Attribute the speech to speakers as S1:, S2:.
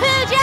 S1: Pidgey!